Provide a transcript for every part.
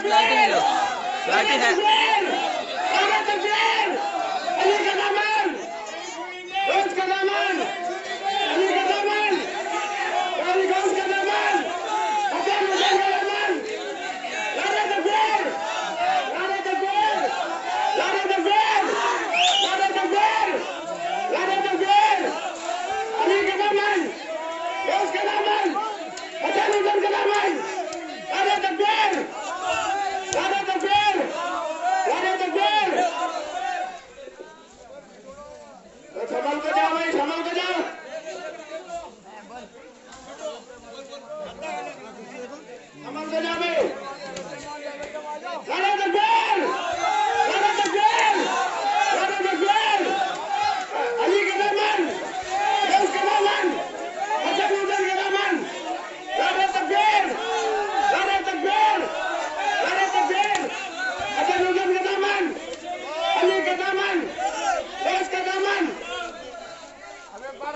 Clarity नहीं लो clarity है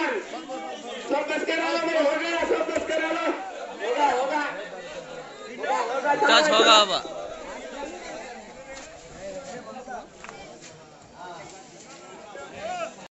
देश सब बस करा मेरे हो गया सब बस करा लो होगा होगा होगा होगा।